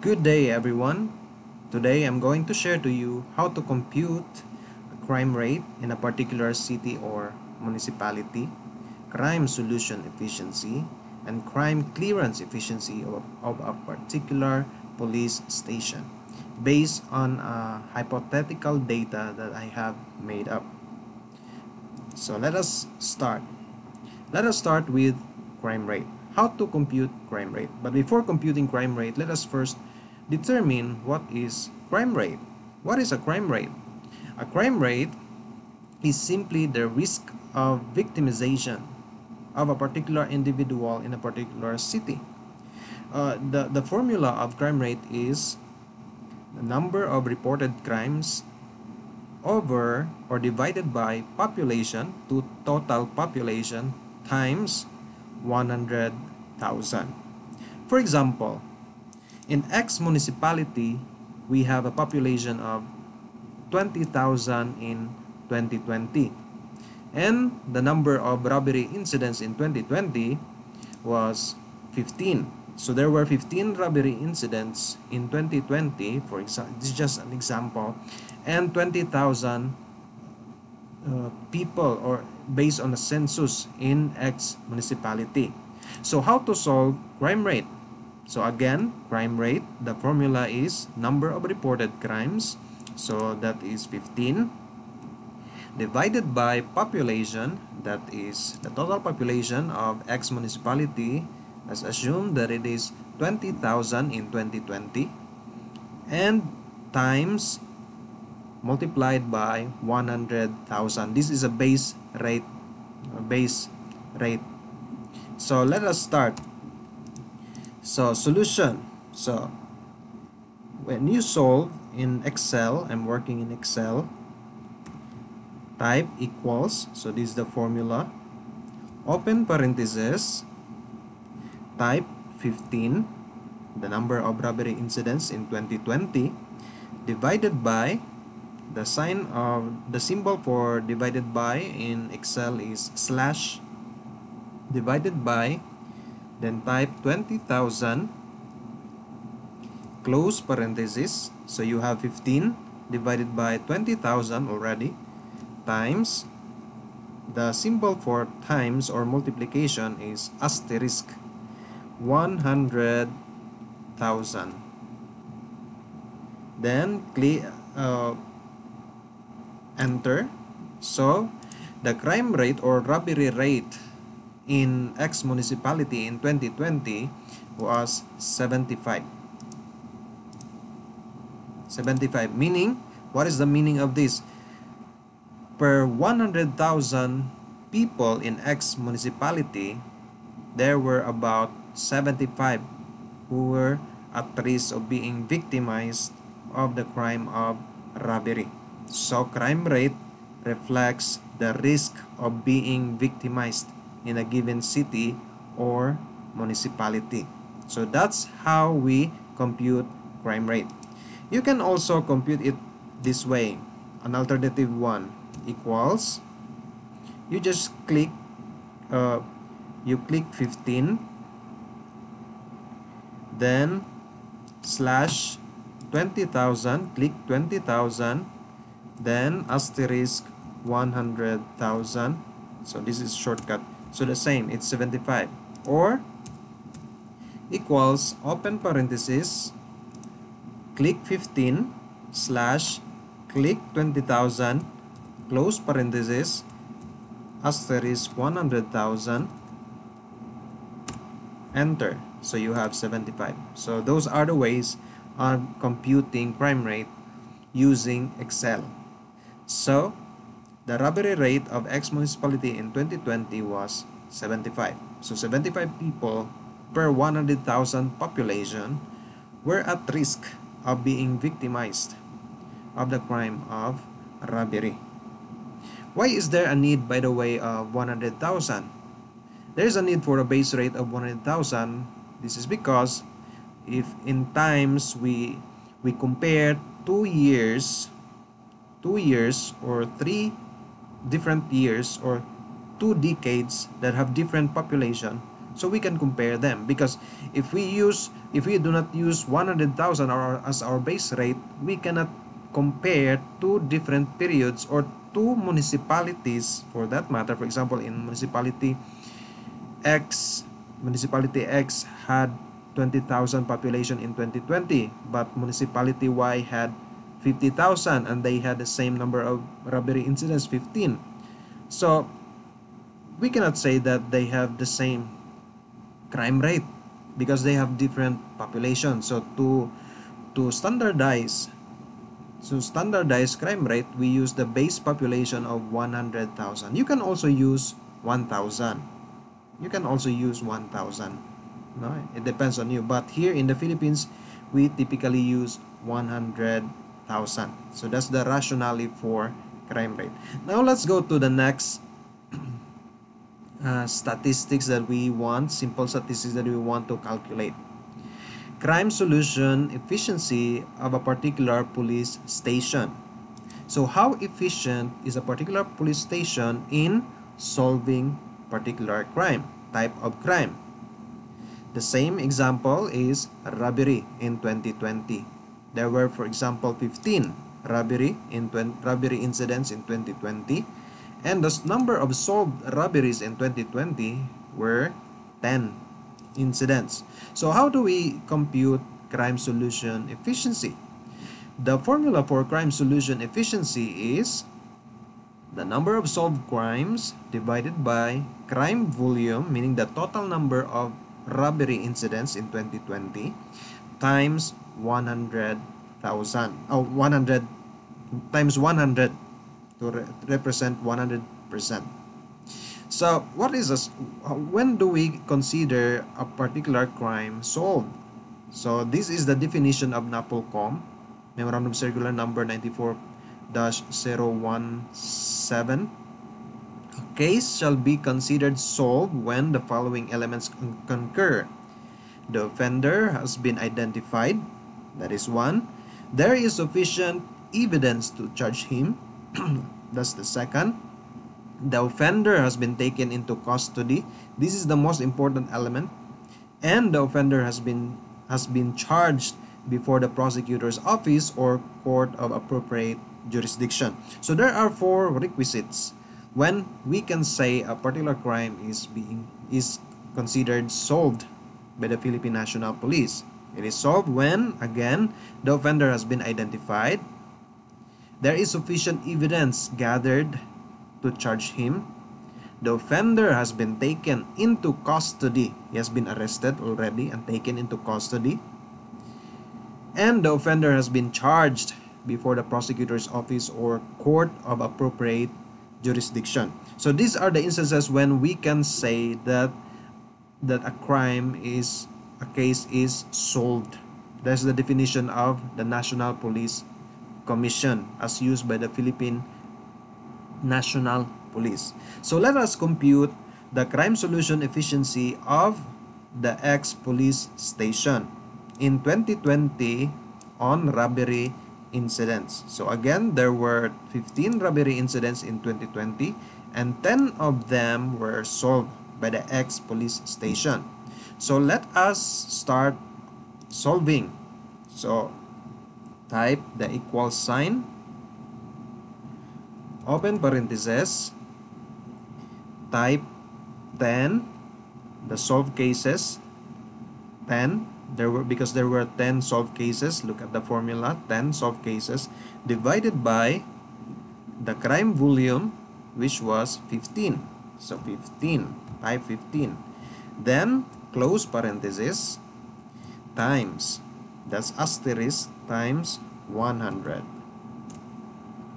Good day everyone. Today I'm going to share to you how to compute a crime rate in a particular city or municipality, crime solution efficiency, and crime clearance efficiency of, of a particular police station based on a hypothetical data that I have made up. So let us start. Let us start with crime rate. How to compute crime rate. But before computing crime rate, let us first determine what is crime rate. What is a crime rate? A crime rate is simply the risk of victimization of a particular individual in a particular city. Uh, the, the formula of crime rate is the number of reported crimes over or divided by population to total population times 100,000. For example, in X municipality, we have a population of 20,000 in 2020. And the number of robbery incidents in 2020 was 15. So there were 15 robbery incidents in 2020, for example, this is just an example, and 20,000 uh, people or based on the census in X municipality. So how to solve crime rate? So again, crime rate, the formula is number of reported crimes. So that is 15 divided by population, that is the total population of X municipality. Let's assume that it is 20,000 in 2020 and times multiplied by 100,000. This is a base rate, a base rate. So let us start so solution. So when you solve in Excel, I'm working in Excel, type equals, so this is the formula, open parenthesis, type 15, the number of robbery incidents in 2020, divided by, the sign of, the symbol for divided by in Excel is slash, divided by then type 20,000 close parenthesis so you have 15 divided by 20,000 already times the symbol for times or multiplication is asterisk 100,000 then click uh, enter so the crime rate or robbery rate in X municipality in 2020 was 75. 75 meaning what is the meaning of this? Per 100,000 people in X municipality, there were about 75 who were at risk of being victimized of the crime of robbery. So crime rate reflects the risk of being victimized in a given city or municipality. So that's how we compute crime rate. You can also compute it this way. An alternative one equals, you just click, uh, you click 15, then slash 20,000, click 20,000, then asterisk 100,000. So this is shortcut so the same, it's 75. Or equals open parenthesis click 15 slash click 20,000 close parenthesis asterisk 100,000 enter so you have 75 so those are the ways on computing crime rate using Excel so the robbery rate of X municipality in 2020 was 75. So 75 people per 100,000 population were at risk of being victimized of the crime of robbery. Why is there a need, by the way, of 100,000? There is a need for a base rate of 100,000. This is because if in times we we compare two years, two years or three different years or two decades that have different population so we can compare them. Because if we use if we do not use 100,000 as our base rate we cannot compare two different periods or two municipalities for that matter. For example in municipality X municipality X had 20,000 population in 2020 but municipality Y had 50,000 and they had the same number of robbery incidents 15 so we cannot say that they have the same crime rate because they have different population. So to to standardize to standardize crime rate we use the base population of 100,000 you can also use 1,000 you can also use 1,000 no it depends on you. But here in the Philippines we typically use 100,000 so that's the rationale for crime rate now let's go to the next uh, statistics that we want simple statistics that we want to calculate crime solution efficiency of a particular police station so how efficient is a particular police station in solving particular crime, type of crime. The same example is robbery in 2020. There were, for example, 15 robbery in robbery incidents in 2020, and the number of solved robberies in 2020 were 10 incidents. So how do we compute crime solution efficiency? The formula for crime solution efficiency is the number of solved crimes divided by crime volume, meaning the total number of robbery incidents in 2020, times 100,000. Oh, 100 times 100 to re represent 100%. So, what is this? When do we consider a particular crime solved? So, this is the definition of NAPOLCOM, Memorandum Circular Number 94 017 a case shall be considered solved when the following elements concur the offender has been identified that is one. There is sufficient evidence to charge him. That's the second. The offender has been taken into custody. This is the most important element. And the offender has been has been charged before the prosecutor's office or court of appropriate jurisdiction. So there are four requisites when we can say a particular crime is being is considered solved by the Philippine National Police. It is solved when again the offender has been identified. There is sufficient evidence gathered to charge him. The offender has been taken into custody. He has been arrested already and taken into custody. And the offender has been charged before the prosecutor's office or court of appropriate jurisdiction. So these are the instances when we can say that that a crime is a case is solved. That's the definition of the National Police Commission as used by the Philippine National Police. So let us compute the crime solution efficiency of the X-police station. In 2020, on robbery incidents. So again, there were 15 robbery incidents in 2020 and 10 of them were solved by the X-police station. So let us start solving. So type the equal sign, open parentheses, type 10, the solved cases, 10 there were because there were 10 solved cases look at the formula 10 solved cases divided by the crime volume which was 15 so 15 type 15 then close parenthesis times that's asterisk times 100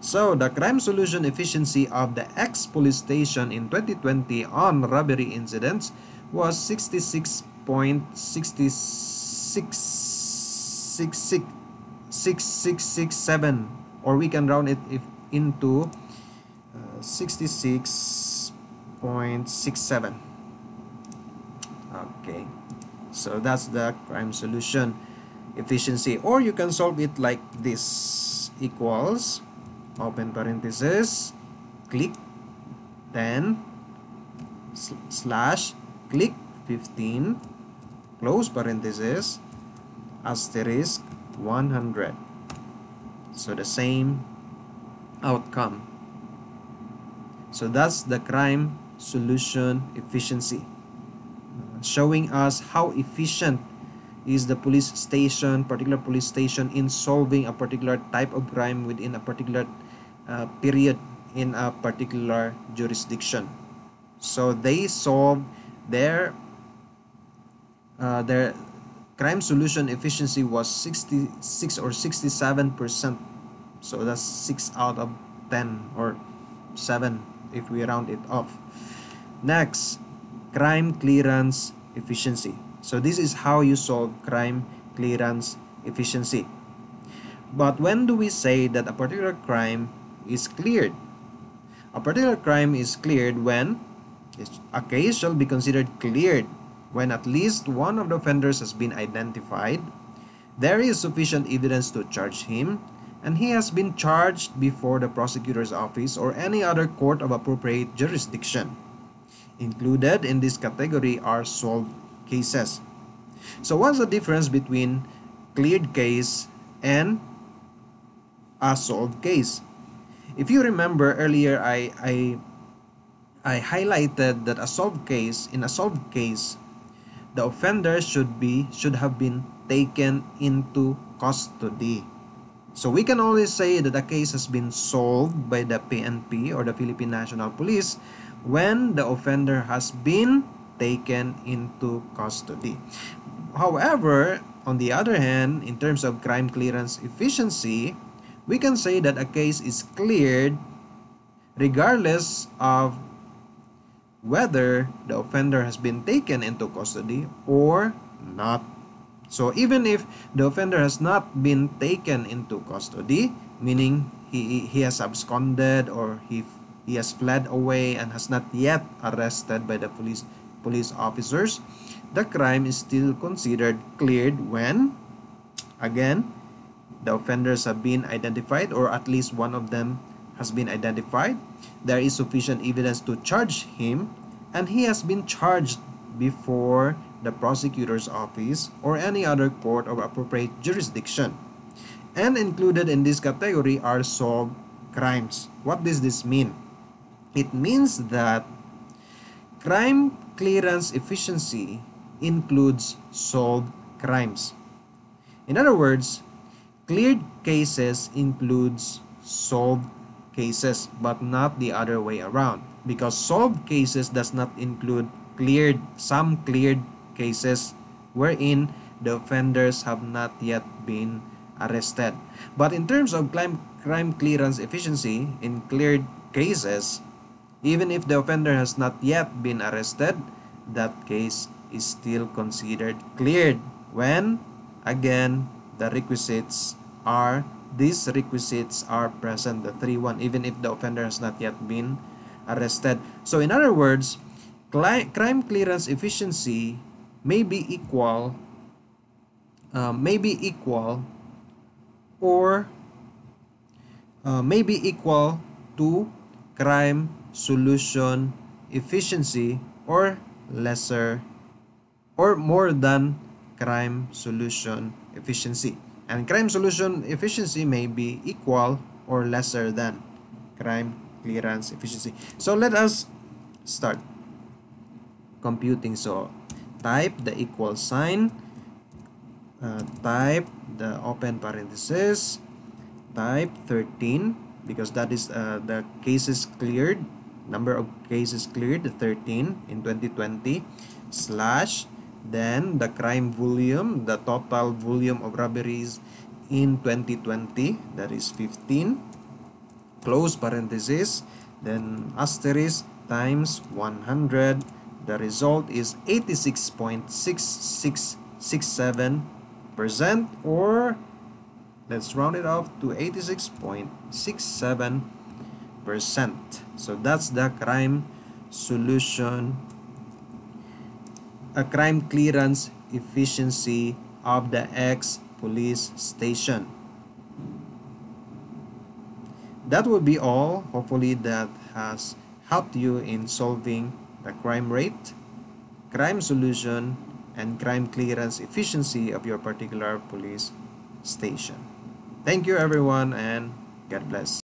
so the crime solution efficiency of the X police station in 2020 on robbery incidents was 66.66 six six six six six six seven or we can round it if into uh, 66.67 okay. So that's the crime solution. Efficiency. Or you can solve it like this. Equals open parenthesis click 10 slash click 15 close parenthesis asterisk 100 so the same outcome. So that's the crime solution efficiency showing us how efficient is the police station particular police station in solving a particular type of crime within a particular uh, period in a particular jurisdiction. So they solve their uh, their crime solution efficiency was 66 or 67 percent. So that's 6 out of 10 or 7 if we round it off. Next crime clearance efficiency. So this is how you solve crime clearance efficiency. But when do we say that a particular crime is cleared? A particular crime is cleared when a case shall be considered cleared. When at least one of the offenders has been identified, there is sufficient evidence to charge him, and he has been charged before the prosecutor's office or any other court of appropriate jurisdiction. Included in this category are solved cases. So what's the difference between cleared case and a solved case? If you remember earlier, I, I, I highlighted that a solved case, in a solved case, the offender should be should have been taken into custody. So we can only say that a case has been solved by the PNP or the Philippine National Police when the offender has been taken into custody. However, on the other hand, in terms of crime clearance efficiency, we can say that a case is cleared regardless of whether the offender has been taken into custody or not. So even if the offender has not been taken into custody, meaning he, he has absconded or he, he has fled away and has not yet arrested by the police police officers, the crime is still considered cleared when, again, the offenders have been identified or at least one of them has been identified, there is sufficient evidence to charge him, and he has been charged before the prosecutor's office or any other court of appropriate jurisdiction. And included in this category are solved crimes. What does this mean? It means that crime clearance efficiency includes solved crimes. In other words, cleared cases includes solved cases but not the other way around because solved cases does not include cleared some cleared cases wherein the offenders have not yet been arrested but in terms of crime, crime clearance efficiency in cleared cases even if the offender has not yet been arrested that case is still considered cleared when again the requisites are these requisites are present, the 3-1, even if the offender has not yet been arrested. So in other words, crime clearance efficiency may be equal, uh, may be equal, or uh, may be equal to crime solution efficiency or lesser or more than crime solution efficiency. And crime solution efficiency may be equal or lesser than crime clearance efficiency. So let us start computing. So type the equal sign, uh, type the open parenthesis, type 13 because that is uh, the cases cleared, number of cases cleared 13 in 2020 slash then the crime volume, the total volume of robberies in 2020, that is 15. Close parenthesis, then asterisk times 100. The result is 86.6667% or let's round it off to 86.67%. So that's the crime solution a crime clearance efficiency of the X police station. That would be all. Hopefully that has helped you in solving the crime rate, crime solution and crime clearance efficiency of your particular police station. Thank you everyone and God bless.